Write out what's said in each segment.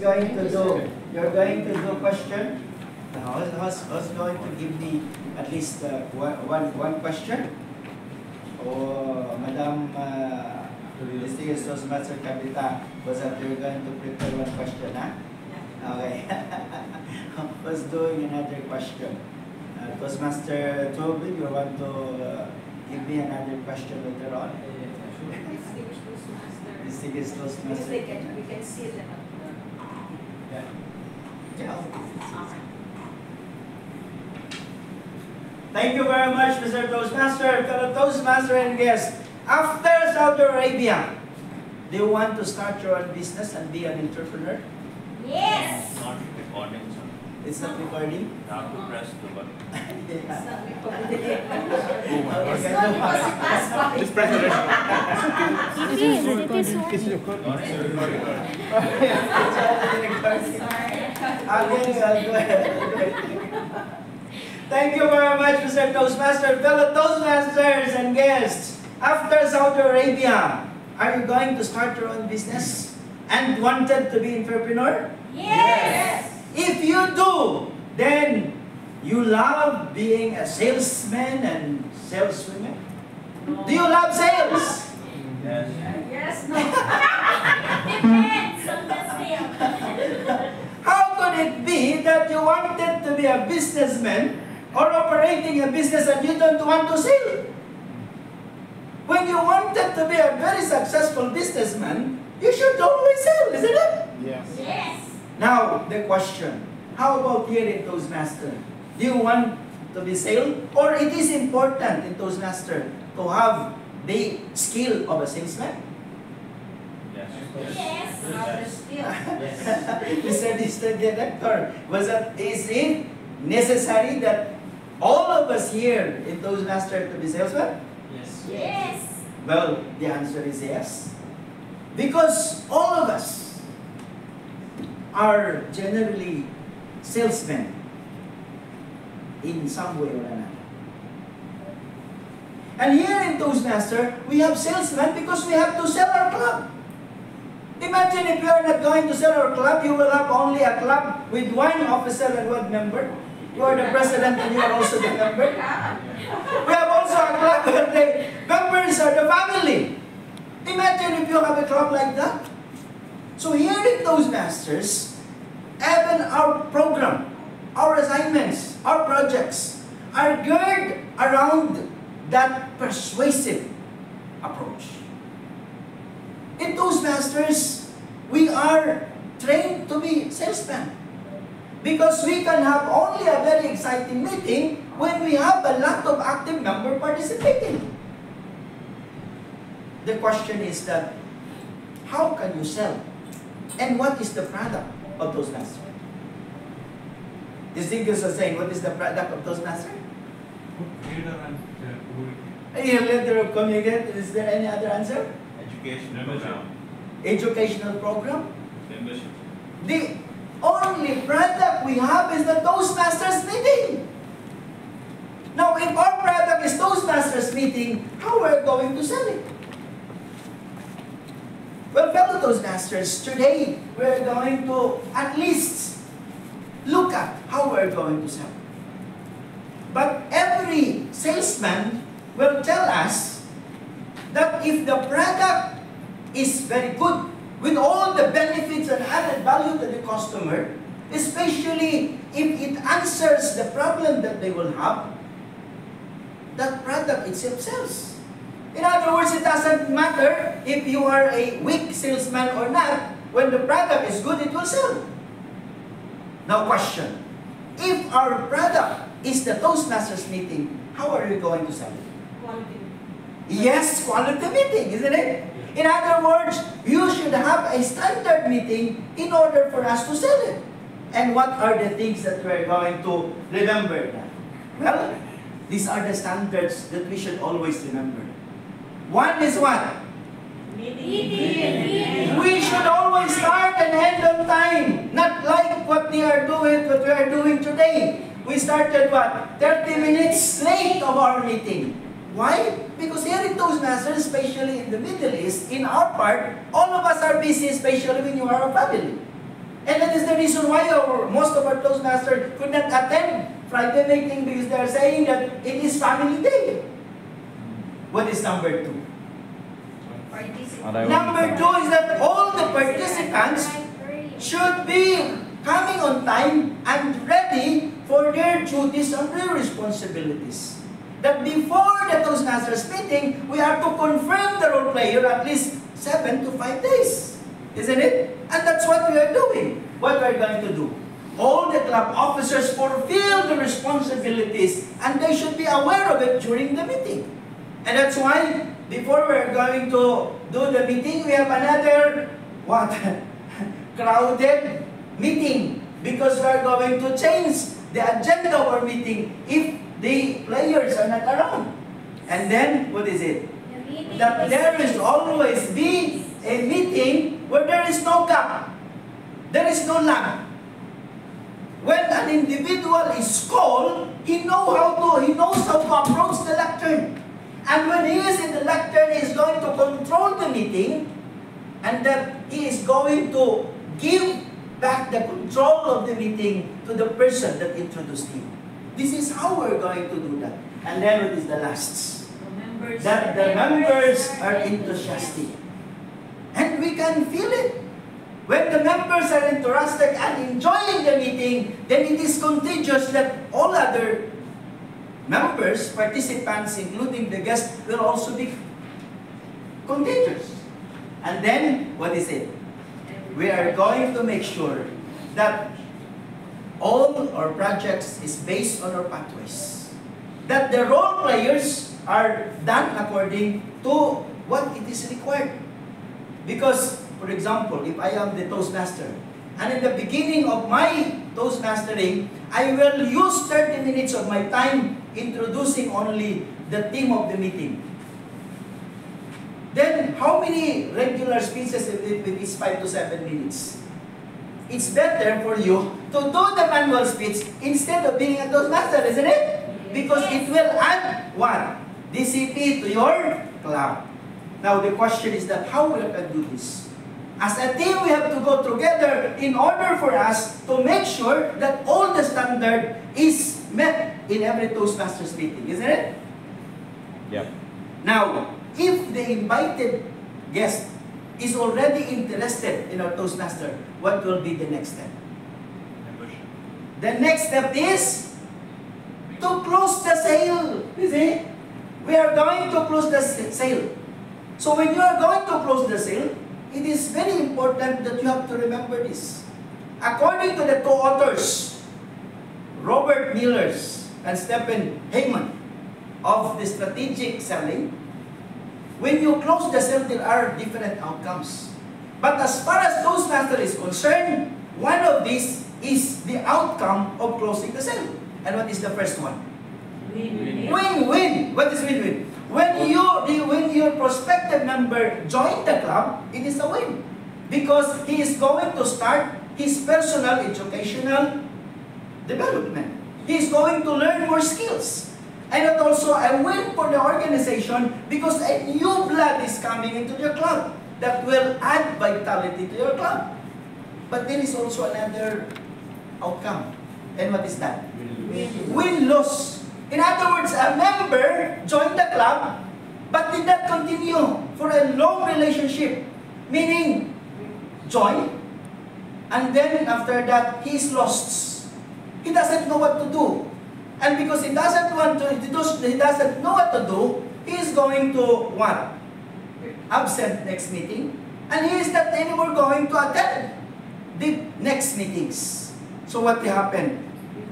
going to do, you're going to do question? Now, who's, who's, who's going to give me at least uh, one, one, one question? Oh, Madam uh, Distinguished Toastmaster Capita, was that you're going to prepare one question, huh? Okay. Who's doing another question? Uh, Toastmaster Tobin, you want to uh, give me another question later on? Distinguished Toastmaster. they can, we can see them. Yeah. Yeah. Thank you very much, Mr. Toastmaster, fellow Toastmaster and guests. After Saudi Arabia, do you want to start your own business and be an entrepreneur? Yes! Not recording, sir. It's not recording. You have to press the button. It's Yeah. Oh not recorded. Okay, It's can not because it passed by. Just press the red. It is, it is It's working. recording. Not it's recording. Sorry. Again, I'll go ahead. Thank you very much, Mr. Toastmaster. Fellow Toastmasters and guests, after Saudi Arabia, are you going to start your own business and wanted to be entrepreneur? Yes! If you do, then you love being a salesman and saleswoman. Do you love sales? Yes. Yes, no. Depends on the sale. How could it be that you wanted to be a businessman or operating a business and you don't want to sell? When you wanted to be a very successful businessman, you should always sell, isn't it? Yes. Yes. Now, the question, how about here in Toastmaster? Do you want to be sale? Or it is important in Toastmaster to have the skill of a salesman? Yes. Yes. Rather still. Mr. District Director, was that, is it necessary that all of us here in Toastmaster to be salesmen? Yes. Well, the answer is yes. Because all of us are generally salesmen in some way or another. And here in Toastmaster, we have salesmen because we have to sell our club. Imagine if you are not going to sell our club, you will have only a club with one officer and one member. You are the president and you are also the member. We have also a club where the members are the family. Imagine if you have a club like that. So here in masters, even our program, our assignments, our projects are geared around that persuasive approach. In Toastmasters, we are trained to be salesmen. Because we can have only a very exciting meeting when we have a lot of active member participating. The question is that, how can you sell? And what is the product of those Toastmaster? Distinguished was saying, what is the product of and uh, A letter of communicate. Is there any other answer? education program. Educational program? Membership. The only product we have is the Toastmasters meeting. Now, if our product is Toastmasters meeting, how are we going to sell it? Fellow Toastmasters, today we're going to at least look at how we're going to sell. But every salesman will tell us that if the product is very good, with all the benefits and added value to the customer, especially if it answers the problem that they will have, that product itself sells. In other words, it doesn't matter if you are a weak salesman or not, when the product is good, it will sell. Now question, if our product is the Toastmasters meeting, how are you going to sell it? Quality. Yes, quality meeting, isn't it? In other words, you should have a standard meeting in order for us to sell it. And what are the things that we're going to remember? Well, these are the standards that we should always remember. One is what? We should always start and end on time. Not like what they are doing, what we are doing today. We started what? 30 minutes late of our meeting. Why? Because here in Toastmasters, especially in the Middle East, in our part, all of us are busy, especially when you are a family. And that is the reason why our, most of our Toastmasters could not attend Friday meeting because they are saying that it is family day. What is number two? Number two is that all the participants should be coming on time and ready for their duties and their responsibilities. That before the Toastmasters meeting, we are to confirm the role player at least seven to five days. Isn't it? And that's what we are doing. What we are going to do. All the club officers fulfill the responsibilities and they should be aware of it during the meeting. And that's why before we're going to do the meeting, we have another what? crowded meeting because we are going to change the agenda of our meeting if the players are not around. And then, what is it? That there is always be a meeting where there is no gap. There is no lag. When an individual is called, he know how to, he knows how to approach the lectern. And when he is in the lectern, he is going to control the meeting and that he is going to give back the control of the meeting to the person that introduced him. This is how we're going to do that. And then what is the last? That the members are enthusiastic. And we can feel it. When the members are enthusiastic and enjoying the meeting, then it is contagious that all other members, participants, including the guests, will also be contagious. And then, what is it? We are going to make sure that all our projects is based on our pathways. That the role players are done according to what it is required. Because, for example, if I am the Toastmaster, and in the beginning of my Toastmastering, I will use 30 minutes of my time introducing only the theme of the meeting. Then, how many regular speeches with is 5 to 7 minutes? It's better for you to do the manual speech instead of being a Toastmaster, isn't it? Because it will add what? DCP to your club. Now, the question is that how we can do this? As a team, we have to go together in order for us to make sure that all the standard is met in every Toastmasters meeting, isn't it? Yeah. Now, if the invited guest is already interested in our Toastmaster, what will be the next step? Membership. The next step is to close the sale. You see? We are going to close the sale. So when you are going to close the sale, it is very important that you have to remember this. According to the co-authors, Robert Millers and Stephen Heiman of the strategic selling, when you close the sale, there are different outcomes. But as far as Toastmaster is concerned, one of these is the outcome of closing the sale. And what is the first one? Win-win. What is win-win? When you when your prospective member join the club, it is a win. Because he is going to start his personal educational development. He is going to learn more skills. And it also a win for the organization because a new blood is coming into your club that will add vitality to your club. But there is also another outcome. And what is that? Win-loss. In other words, a member joined the club but did not continue for a long relationship. Meaning, join, and then after that, he is lost. He doesn't know what to do. And because he doesn't want to, he does- he doesn't know what to do, he is going to what? Absent next meeting. And he is not anymore going to attend the next meetings. So what happened?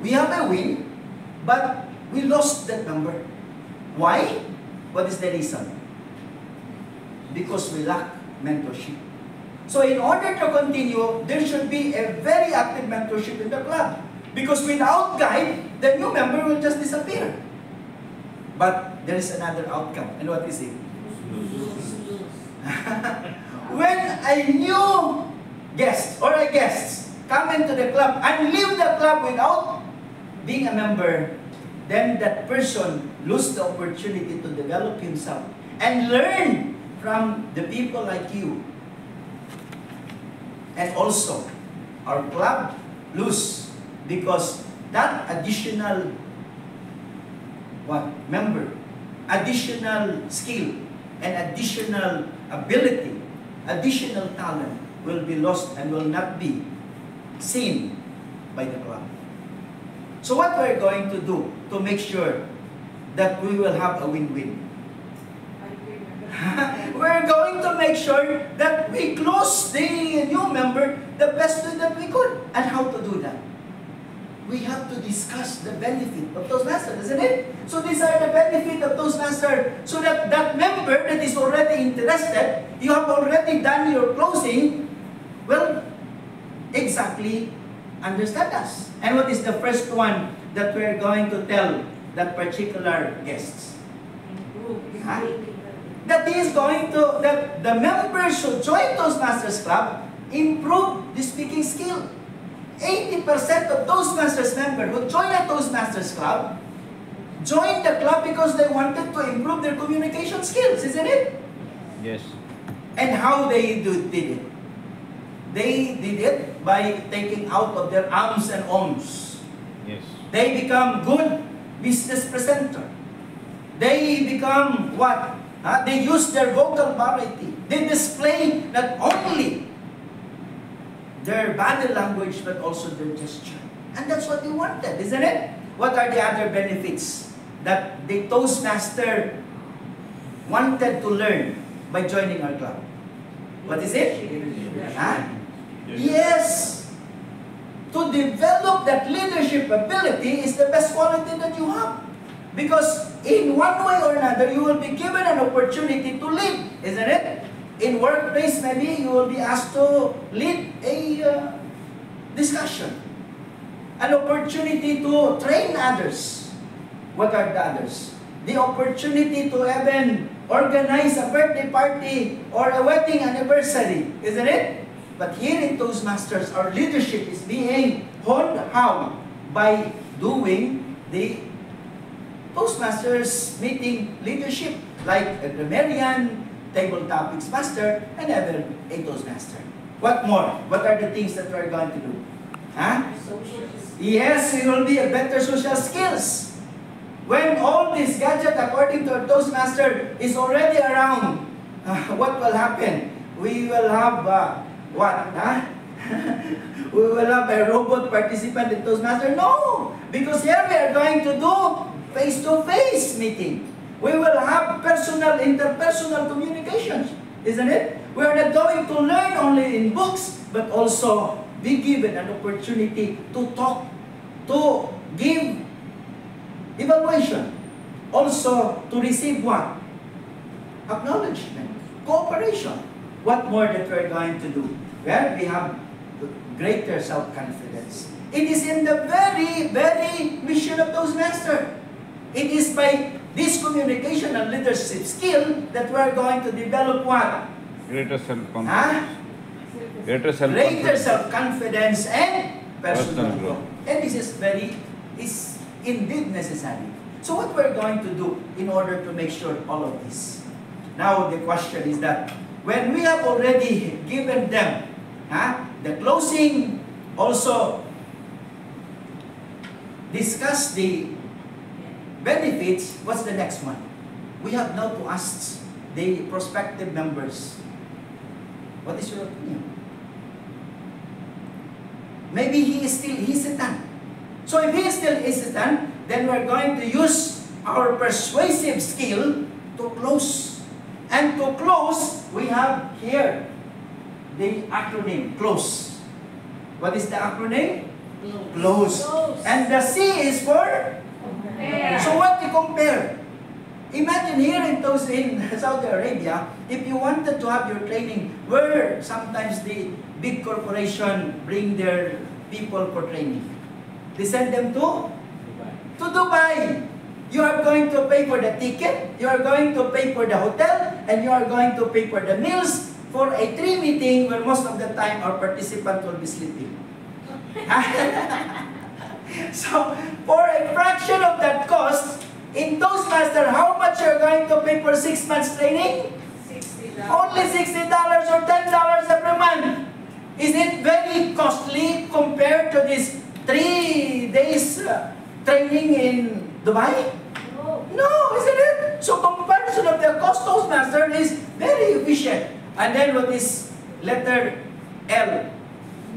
We have a win, but we lost that number. Why? What is the reason? Because we lack mentorship. So in order to continue, there should be a very active mentorship in the club. Because without guide, the new member will just disappear. But there is another outcome. And what is it? when a new guest or a guest come into the club and leave the club without being a member, then that person lose the opportunity to develop himself and learn from the people like you. And also, our club lose because that additional what member, additional skill, and additional ability, additional talent will be lost and will not be seen by the club. So what we're going to do to make sure that we will have a win-win? we're going to make sure that we close the new member the best way that we could. And how to do that? We have to discuss the benefit of Toastmasters, isn't it? So these are the benefit of Toastmaster so that that member that is already interested, you have already done your closing, well, exactly understand us. And what is the first one that we're going to tell that particular guests? Huh? that he is going to, that the members should join Toastmasters Club, improve the speaking skill. 80% of Toastmasters members who joined a Toastmasters Club joined the club because they wanted to improve their communication skills, isn't it? Yes. And how they do, did it? They did it by taking out of their arms and ohms. Yes. They become good business presenter. They become what? Huh? They use their vocal variety. They display not only their body language but also their gesture. And that's what they wanted, isn't it? What are the other benefits that the Toastmaster wanted to learn by joining our club? What is it? Huh? Yes! To develop that leadership ability is the best quality that you have. Because in one way or another, you will be given an opportunity to lead, isn't it? In workplace, maybe you will be asked to lead a uh, discussion. An opportunity to train others. What are the others? The opportunity to even organize a birthday party or a wedding anniversary, isn't it? But here in Toastmasters, our leadership is being honed how? By doing the Toastmasters meeting leadership, like a grammarian, table topics master, and ever a Toastmaster. What more? What are the things that we're going to do? Huh? Yes, it will be a better social skills. When all this gadget, according to Toastmaster, is already around, uh, what will happen? We will have uh, what? Huh? we will have a robot participant in Toastmaster? No! Because here we are going to do face-to-face meeting. We will have personal, interpersonal communications, isn't it? We are not going to learn only in books, but also be given an opportunity to talk, to give evaluation, also to receive what? Acknowledgement, cooperation. What more that we're going to do? Well, we have greater self-confidence. It is in the very, very mission of those Toastmaster. It is by this communication and leadership skill that we're going to develop what? Greater self-confidence. Huh? Greater Greater self-confidence. self-confidence and personal Personal growth. growth. And this is very, is indeed necessary. So what we're going to do in order to make sure all of this? Now the question is that when we have already given them huh, the closing, also discuss the benefits, what's the next one? We have now to ask the prospective members, what is your opinion? Maybe he is still hesitant. So if he is still hesitant, then we're going to use our persuasive skill to close. And to close, we have here the acronym CLOSE. What is the acronym? Close. Close. And the C is for? So what you compare? Imagine here in those in Saudi Arabia, if you wanted to have your training, where sometimes the big corporation bring their people for training. They send them to Dubai. to Dubai. You are going to pay for the ticket, you are going to pay for the hotel, and you are going to pay for the meals for a three meeting where most of the time our participant will be sleeping. so, for a fraction of that cost, in Toastmaster, how much you're going to pay for six months training? $60. Only $60 or $10 every month. Is it very costly compared to this three days uh, training in Dubai? No. No, isn't it? So comparison of the cost Toastmaster is very efficient. And then what is letter L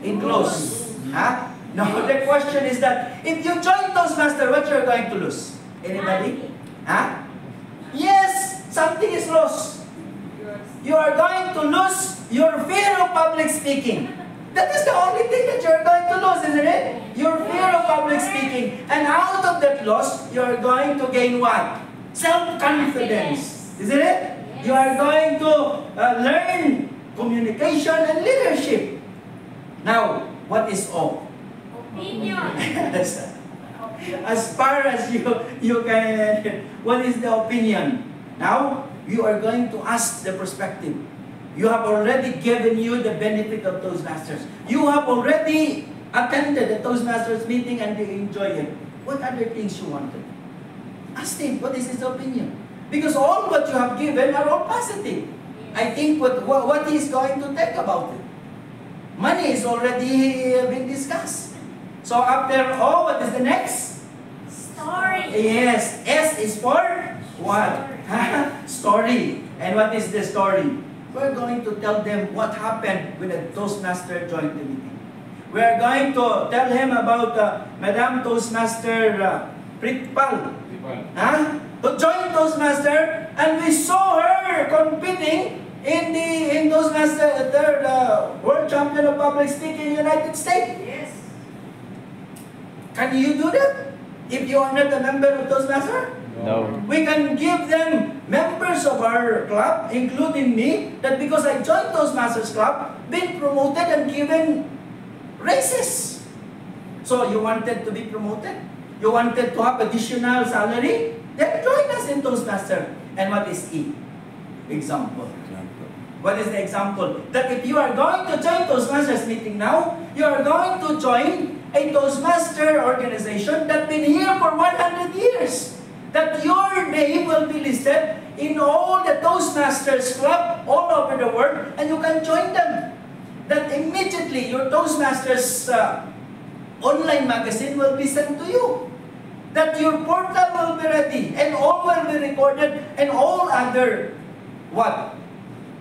enclosed? Huh? No, the question is that if you join Toastmaster, what you're going to lose? Anybody? Huh? Yes, something is lost. You are going to lose your fear of public speaking. That is the only thing that you're going to lose, isn't it? Your fear of public speaking. And out of that loss, you're going to gain what? Self-confidence. Isn't it? You are going to uh, learn communication and leadership. Now, what is O? As far as you you can what is the opinion? Now you are going to ask the perspective. You have already given you the benefit of Toastmasters. You have already attended the toastmasters meeting and you enjoy it. What other things you wanted ask him what is his opinion? Because all what you have given are all positive. I think what what, what he is going to think about it. Money is already been discussed so after oh what is the next Story. Yes, S is for what? story. And what is the story? We're going to tell them what happened when the Toastmaster joined the meeting. We're going to tell him about uh, Madame Toastmaster uh, Pritpal, huh? who joined Toastmaster, and we saw her competing in the in Toastmaster third uh, world champion of public speaking in the United States. Yes. Can you do that if you are not a member of Toastmaster? No. We can give them members of our club, including me, that because I joined Toastmasters Club, been promoted and given raises. So you wanted to be promoted? You wanted to have additional salary? Then join us in Toastmaster. And what is E? Example. What is the example? That if you are going to join Toastmasters meeting now, you are going to join a Toastmaster organization that has been here for 100 years. That your name will be listed in all the Toastmasters club all over the world and you can join them. That immediately your Toastmasters uh, online magazine will be sent to you. That your portal will be ready and all will be recorded and all other what?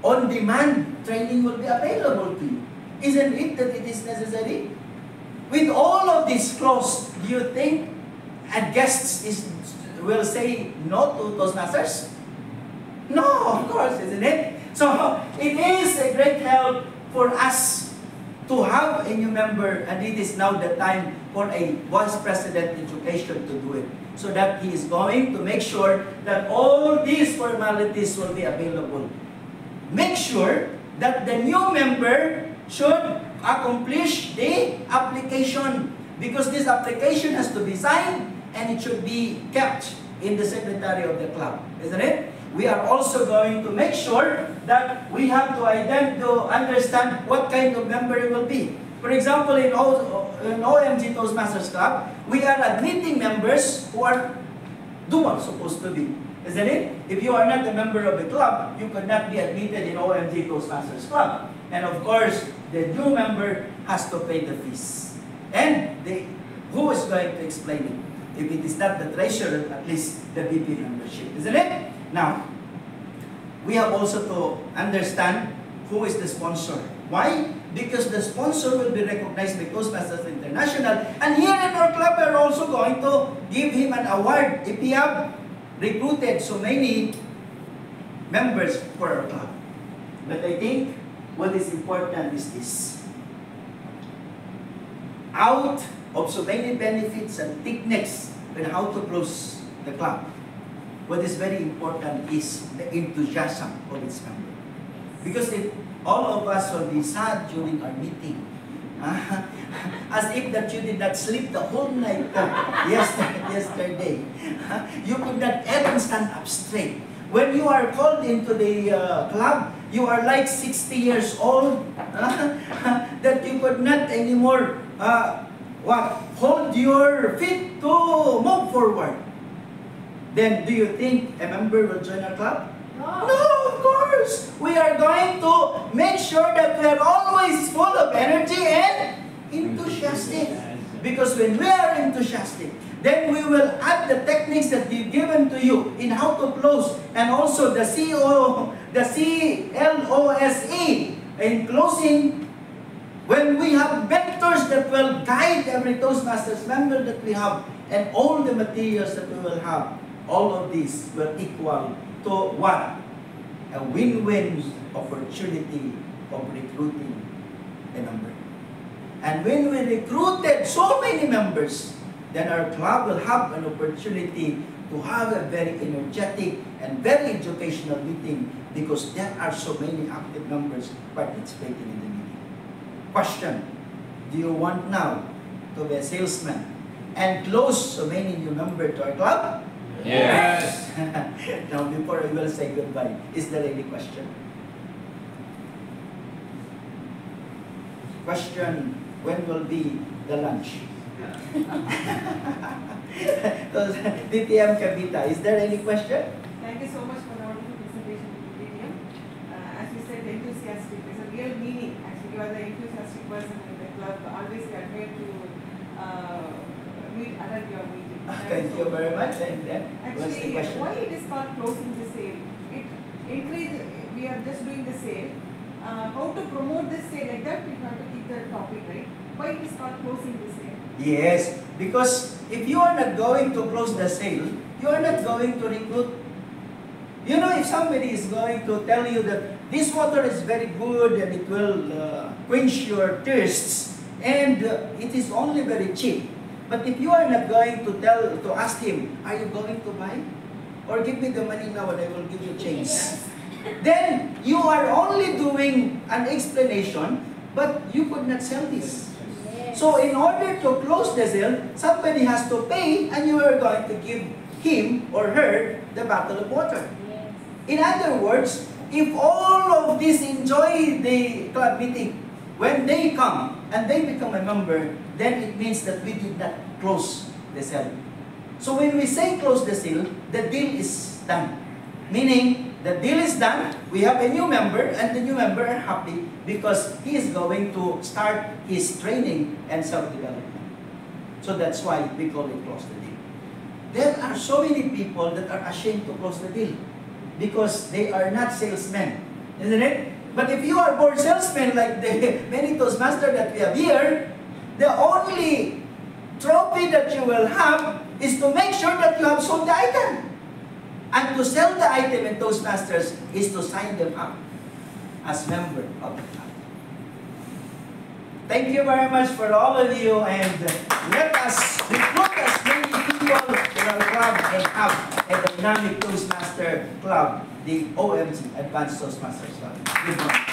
On-demand training will be available to you. Isn't it that it is necessary? With all of this clause, do you think a guest is will say no to those Toastmasters? No, of course, isn't it? So it is a great help for us to have a new member, and it is now the time for a vice president education to do it. So that he is going to make sure that all these formalities will be available. Make sure that the new member should accomplish the application because this application has to be signed and it should be kept in the secretary of the club, isn't it? We are also going to make sure that we have to ident- to understand what kind of member it will be. For example, in, o- in OMG Toastmasters Club, we are admitting members who are dual supposed to be. Isn't it? If you are not a member of the club, you cannot be admitted in OMG Toastmasters Club. And of course, the new member has to pay the fees. And the, who is going to explain it? If it is not the treasurer, at least the VP membership, isn't it? Now, we have also to understand who is the sponsor. Why? Because the sponsor will be recognized by Toastmasters International. And here in our club, we're also going to give him an award if he have recruited so many members for our club. But I think what is important is this. Out of so many benefits and techniques on how to close the club, what is very important is the enthusiasm of its member. Because if all of us will be sad during our meeting, ah, as if that you did not sleep the whole night uh, yesterday, yesterday. you could not even stand up straight. When you are called into the uh, club, you are like 60 years old, that you could not anymore uh, what hold your feet to move forward. Then do you think a member will join our club? No. No, of course. course, we are going to make sure that we are always full of energy and enthusiastic. Because when we are enthusiastic, then we will add the techniques that we've given to you in how to close and also the CO, the C-L-O-S-E in closing when we have mentors that will guide every Toastmasters member that we have and all the materials that we will have, all of these will equal to what? A win-win opportunity of recruiting a member. And when we recruited so many members, then our club will have an opportunity to have a very energetic and very educational meeting because there are so many active members participating in the meeting. Question, do you want now to be a salesman and close so many new members to our club? Yes. now, before I will say goodbye, is there any question? Question, when will be the lunch? Those- DTM Kavita, is there any question? Thank you so much for the wonderful presentation, Vivian. Uh, as you said, enthusiastic, there's a real meaning. Actually, you are the enthusiastic person in the club. Always here to uh, meet, other your meeting. Thank you very much. And the Actually, question? why it is called closing the sale? It increase, we are just doing the sale. Uh, how to promote this sale like that, we have to keep the topic, right? Why it is called closing the sale? Yes, because if you are not going to close the sale, you are not going to recruit. You know, if somebody is going to tell you that this water is very good and it will uh, quench your thirsts and uh, it is only very cheap. But if you are not going to tell, to ask him, are you going to buy? Or give me the money now and I will give you change. Then you are only doing an explanation, but you could not sell this. So in order to close the sale, somebody has to pay and you are going to give him or her the bottle of water. In other words, if all of these enjoy the club meeting, when they come and they become a member, then it means that we did not close the sale. So when we say close the sale, the deal is done. Meaning, the deal is done, we have a new member, and the new member are happy because he is going to start his training and self-development. So that's why we call it close the deal. There are so many people that are ashamed to close the deal because they are not salesmen, isn't it? But if you are born salesmen like the many Toastmasters that we have here, the only trophy that you will have is to make sure that you have sold the item. And to sell the item in Toastmasters is to sign them up as member of the club. Thank you very much for all of you and let us recruit as many people in our club and have a dynamic Toastmaster club, the OMG Advanced Toastmasters Club.